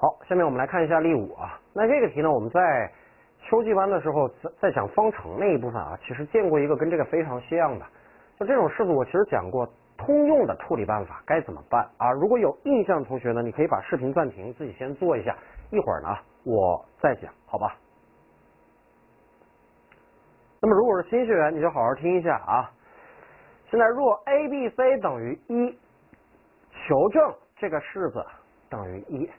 好，下面我们来看一下例五啊。那这个题呢，我们在秋季班的时候，在在讲方程那一部分啊，其实见过一个跟这个非常像的，就这种式子，我其实讲过通用的处理办法该怎么办啊。如果有印象的同学呢，你可以把视频暂停，自己先做一下，一会儿呢我再讲，好吧？那么如果是新学员，你就好好听一下啊。现在若 a b c 等于一，求证这个式子等于一。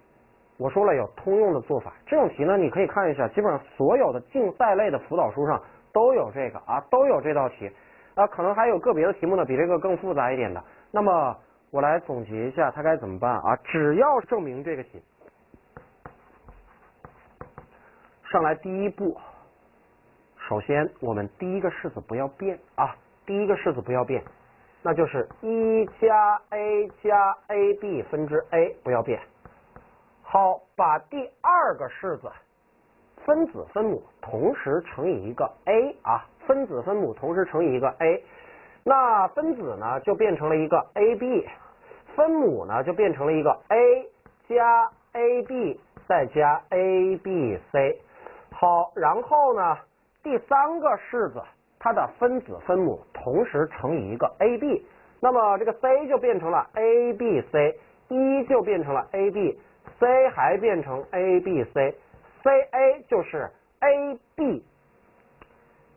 我说了有通用的做法，这种题呢，你可以看一下，基本上所有的竞赛类的辅导书上都有这个啊，都有这道题啊，可能还有个别的题目呢比这个更复杂一点的。那么我来总结一下，它该怎么办啊？只要证明这个题，上来第一步，首先我们第一个式子不要变啊，第一个式子不要变，那就是一加 a 加 ab 分之 a 不要变。好，把第二个式子分子分母同时乘以一个 a 啊，分子分母同时乘以一个 a，那分子呢就变成了一个 ab，分母呢就变成了一个 a 加 ab 再加 abc。好，然后呢第三个式子它的分子分母同时乘以一个 ab，那么这个 c 就变成了 abc，一就变成了 ab。C 还变成 A B C，C A 就是 A B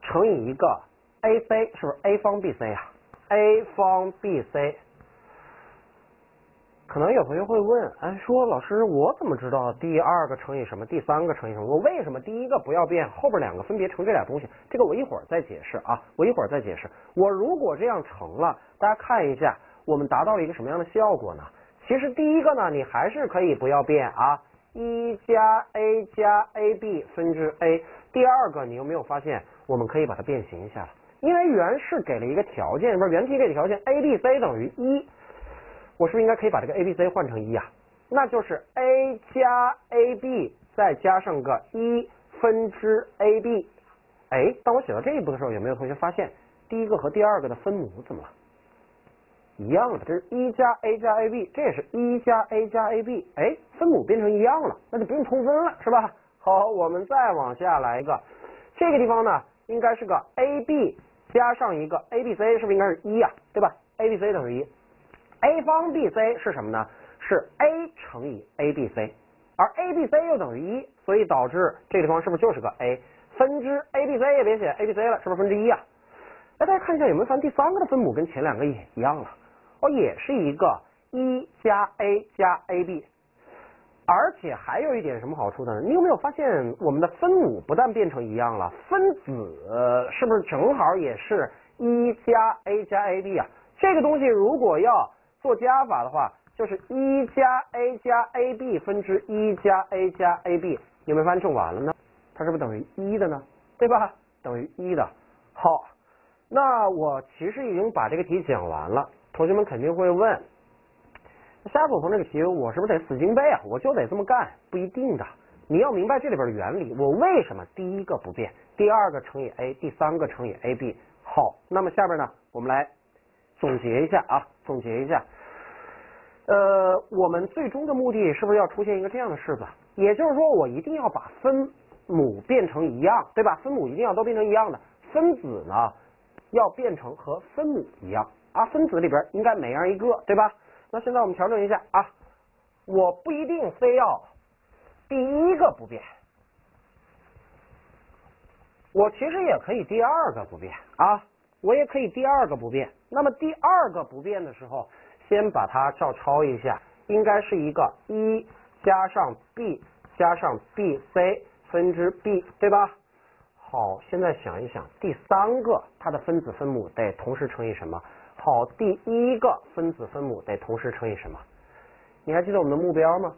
乘以一个 A C，是不是 A 方 B C 啊？A 方 B C，可能有同学会问，哎，说老师，我怎么知道第二个乘以什么，第三个乘以什么？我为什么第一个不要变，后边两个分别乘这俩东西？这个我一会儿再解释啊，我一会儿再解释。我如果这样乘了，大家看一下，我们达到了一个什么样的效果呢？其实第一个呢，你还是可以不要变啊，一加 a 加 ab 分之 a。第二个，你有没有发现，我们可以把它变形一下？因为原式给了一个条件，不是原题给的条件，a b c 等于一，我是不是应该可以把这个 a b c 换成一啊？那就是 a 加 ab 再加上个一分之 ab。哎，当我写到这一步的时候，有没有同学发现第一个和第二个的分母怎么了？一样的，这是一加 a 加 ab，这也是一加 a 加 ab，哎，分母变成一样了，那就不用通分了，是吧？好，我们再往下来一个，这个地方呢，应该是个 ab 加上一个 abc，是不是应该是一呀？对吧？abc 等于一，a 方 bc 是什么呢？是 a 乘以 abc，而 abc 又等于一，所以导致这个地方是不是就是个 a 分之 abc 也别写 abc 了，是不是分之一啊？哎，大家看一下有没有发现第三个的分母跟前两个也一样了？我，也是一个一加 a 加 ab，而且还有一点什么好处呢？你有没有发现我们的分母不但变成一样了，分子是不是正好也是一加 a 加 ab 啊？这个东西如果要做加法的话，就是一加 a 加 ab 分之一加 a 加 ab，有没有发现就完了呢？它是不是等于一的呢？对吧？等于一的。好，那我其实已经把这个题讲完了。同学们肯定会问，夏祖峰这个题我是不是得死记硬背啊？我就得这么干？不一定的，你要明白这里边的原理。我为什么第一个不变，第二个乘以 a，第三个乘以 ab？好，那么下边呢，我们来总结一下啊，总结一下。呃，我们最终的目的是不是要出现一个这样的式子？也就是说，我一定要把分母变成一样，对吧？分母一定要都变成一样的，分子呢要变成和分母一样。啊，分子里边应该每样一个，对吧？那现在我们调整一下啊，我不一定非要第一个不变，我其实也可以第二个不变啊，我也可以第二个不变。那么第二个不变的时候，先把它照抄一下，应该是一个一加上 b 加上 bc 分之 b，对吧？好，现在想一想，第三个它的分子分母得同时乘以什么？好，第一个分子分母得同时乘以什么？你还记得我们的目标吗？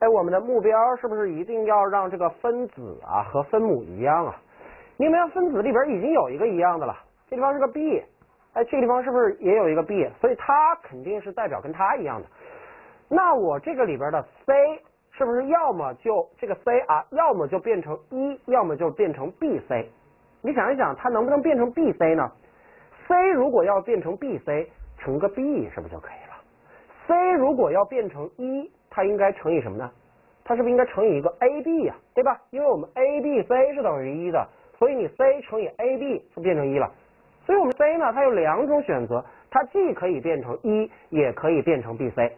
哎，我们的目标是不是一定要让这个分子啊和分母一样啊？你有没有分子里边已经有一个一样的了？这地方是个 b，哎，这个地方是不是也有一个 b？所以它肯定是代表跟它一样的。那我这个里边的 c 是不是要么就这个 c 啊，要么就变成一，要么就变成 bc？你想一想，它能不能变成 bc 呢？c 如果要变成 bc，乘个 b 是不是就可以了？c 如果要变成一，它应该乘以什么呢？它是不是应该乘以一个 A B 呀？对吧？因为我们 A B C 是等于一的，所以你 C 乘以 A B 就变成一了。所以我们 C 呢，它有两种选择，它既可以变成一，也可以变成 B C。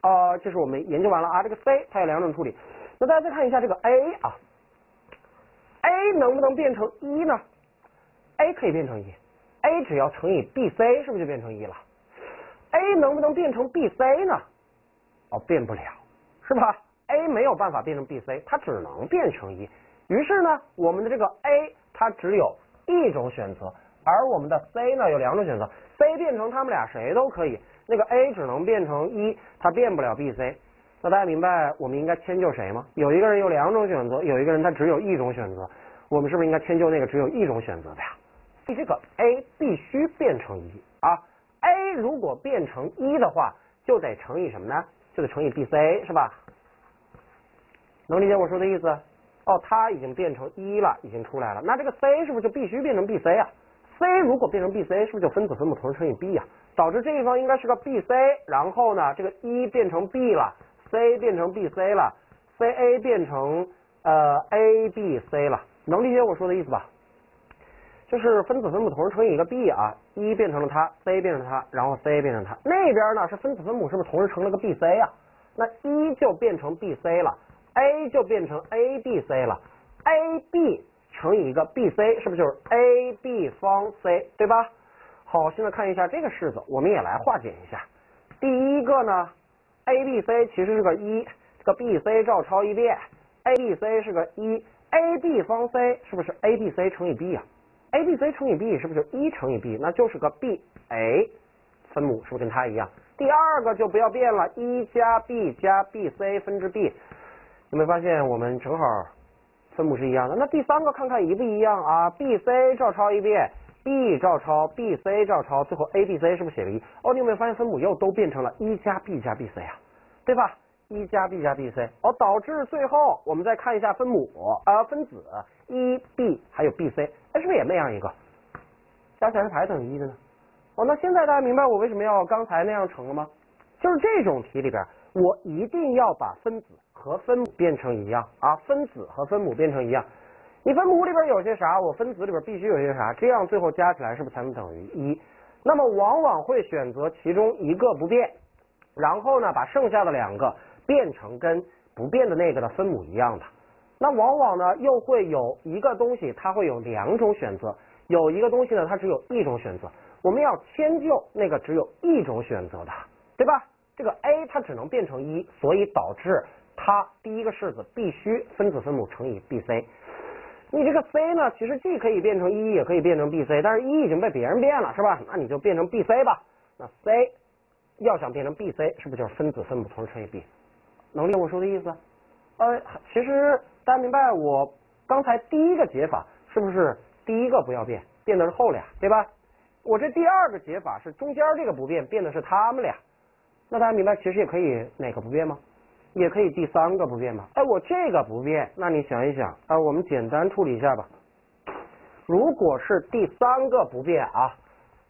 啊，这是我们研究完了啊，这个 C 它有两种处理。那大家再看一下这个 A 啊，A 能不能变成一呢？A 可以变成一，A 只要乘以 B C 是不是就变成一了？A 能不能变成 B C 呢？哦，变不了，是吧？A 没有办法变成 B C，它只能变成一。于是呢，我们的这个 A 它只有一种选择，而我们的 C 呢有两种选择，C 变成他们俩谁都可以。那个 A 只能变成一，它变不了 B、C。那大家明白我们应该迁就谁吗？有一个人有两种选择，有一个人他只有一种选择，我们是不是应该迁就那个只有一种选择的呀？这个 A 必须变成一啊！A 如果变成一的话，就得乘以什么呢？就得乘以 B、C 是吧？能理解我说的意思？哦，它已经变成一了，已经出来了。那这个 C 是不是就必须变成 B、C 啊？C 如果变成 B、C，是不是就分子分母同时乘以 B 呀？导致这一方应该是个 B C，然后呢，这个一变成 B 了，C 变成 B C 了，C A 变成呃 A B C 了，能理解我说的意思吧？就是分子分母同时乘以一个 B 啊，一变成了它，C 变成它，然后 C 变成它，那边呢是分子分母是不是同时乘了个 B C 啊？那一就变成 B C 了，A 就变成 A B C 了，A B 乘以一个 B C 是不是就是 A B 方 C 对吧？好，现在看一下这个式子，我们也来化简一下。第一个呢，A B C 其实是个一，这个 B C 照抄一遍，A B C 是个一，A B 方 C 是不是 A B C 乘以 B 啊？A B C 乘以 B 是不是就一乘以 B？那就是个 B A 分母，是不是跟它一样？第二个就不要变了，一加 B 加 B C 分之 B，有没有发现我们正好分母是一样的？那第三个看看一不一样啊？B C 照抄一遍。B 照抄，B C 照抄，最后 A B C 是不是写个一？哦，你有没有发现分母又都变成了一加 B 加 B C 啊？对吧？一加 B 加 B C，哦，导致最后我们再看一下分母啊，分子一 B 还有 b c 是不是也那样一个？加起来是排等于一的呢？哦，那现在大家明白我为什么要刚才那样乘了吗？就是这种题里边，我一定要把分子和分母变成一样啊，分子和分母变成一样。你分母里边有些啥，我分子里边必须有些啥，这样最后加起来是不是才能等于一？那么往往会选择其中一个不变，然后呢把剩下的两个变成跟不变的那个的分母一样的。那往往呢又会有一个东西它会有两种选择，有一个东西呢它只有一种选择。我们要迁就那个只有一种选择的，对吧？这个 A 它只能变成一，所以导致它第一个式子必须分子分母乘以 B C。你这个 C 呢，其实既可以变成一，也可以变成 B C，但是一已经被别人变了，是吧？那你就变成 B C 吧。那 C 要想变成 B C，是不是就是分子分母同时乘以 B？能理解我说的意思？呃，其实大家明白我刚才第一个解法是不是第一个不要变，变的是后俩，对吧？我这第二个解法是中间这个不变，变的是他们俩。那大家明白，其实也可以哪个不变吗？也可以第三个不变吧？哎，我这个不变，那你想一想啊，我们简单处理一下吧。如果是第三个不变啊，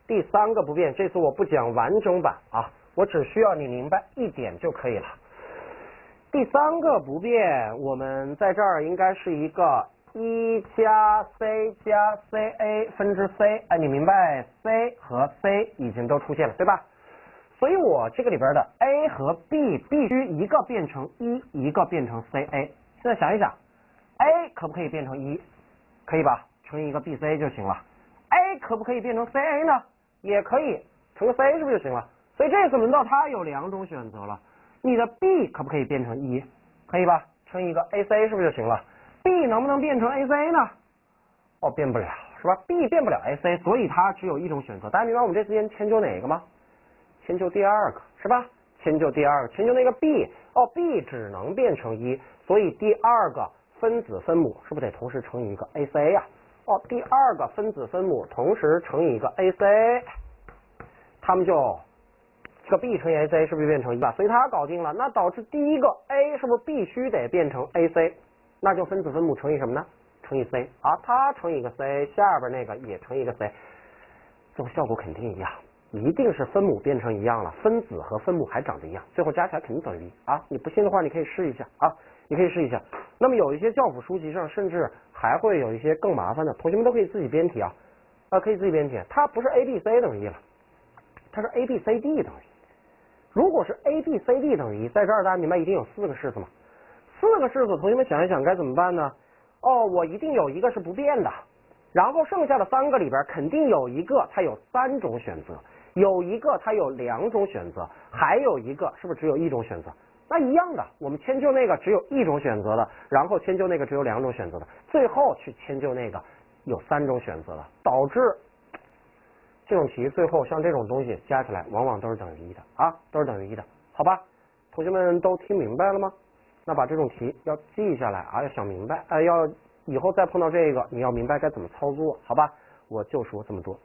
第三个不变，这次我不讲完整版啊，我只需要你明白一点就可以了。第三个不变，我们在这儿应该是一个一加 c 加 c a 分之 c，哎，你明白 c 和 c 已经都出现了，对吧？所以我这个里边的 A 和 B 必须一个变成一，一个变成 C A。现在想一想，A 可不可以变成一？可以吧？乘一个 B C 就行了。A 可不可以变成 C A 呢？也可以，乘个 C 是不是就行了？所以这次轮到它有两种选择了。你的 B 可不可以变成一？可以吧？乘一个 A C 是不是就行了？B 能不能变成 A C 呢？哦，变不了，是吧？B 变不了 A C，所以它只有一种选择。大家明白我们这次先迁就哪个吗？迁就第二个是吧？迁就第二个，迁就那个 B 哦，B 只能变成一，所以第二个分子分母是不是得同时乘以一个 AC 呀？哦，第二个分子分母同时乘以一个 AC，他们就这个 B 乘以 AC 是不是就变成一吧？所以它搞定了，那导致第一个 A 是不是必须得变成 AC？那就分子分母乘以什么呢？乘以 C 啊，它乘以一个 C，下边那个也乘以一个 C，最后效果肯定一样。一定是分母变成一样了，分子和分母还长得一样，最后加起来肯定等于一啊！你不信的话，你可以试一下啊。你可以试一下。那么有一些教辅书籍上甚至还会有一些更麻烦的，同学们都可以自己编题啊，啊，可以自己编题。它不是 A B C 等于一了，它是 A B C D 等于。如果是 A B C D 等于一，在这儿大家明白一定有四个式子吗？四个式子，同学们想一想该怎么办呢？哦，我一定有一个是不变的，然后剩下的三个里边肯定有一个它有三种选择，有一个它有两种选择，还有一个是不是只有一种选择？那一样的，我们迁就那个只有一种选择的，然后迁就那个只有两种选择的，最后去迁就那个有三种选择的，导致这种题最后像这种东西加起来往往都是等于一的啊，都是等于一的，好吧？同学们都听明白了吗？那把这种题要记下来啊，要想明白，哎，要以后再碰到这个，你要明白该怎么操作，好吧？我就说这么多。